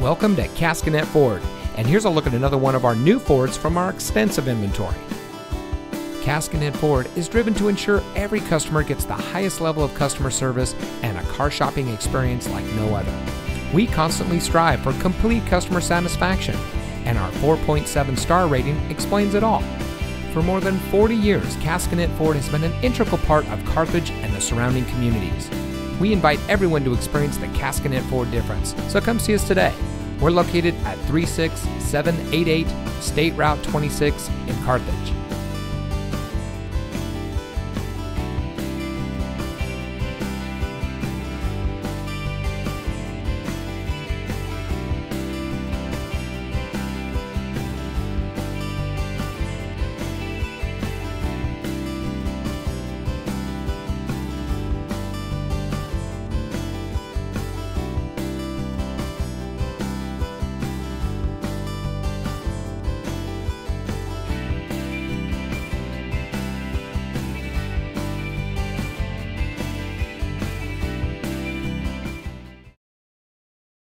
Welcome to Caskinette Ford, and here's a look at another one of our new Fords from our extensive inventory. Caskinette Ford is driven to ensure every customer gets the highest level of customer service and a car shopping experience like no other. We constantly strive for complete customer satisfaction, and our 4.7 star rating explains it all. For more than 40 years, Caskinette Ford has been an integral part of Carthage and the surrounding communities. We invite everyone to experience the Caskinette Ford difference, so come see us today. We're located at 36788 State Route 26 in Carthage.